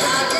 I